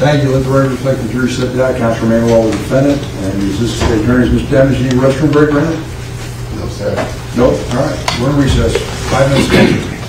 Thank you. Let the record reflect the jury said that. Counselor Manuel was defendant, and the this state attorney's? is Mr. Devens. Any restroom break, Brandon? No, sir. Nope. All right. We're in recess. Five minutes.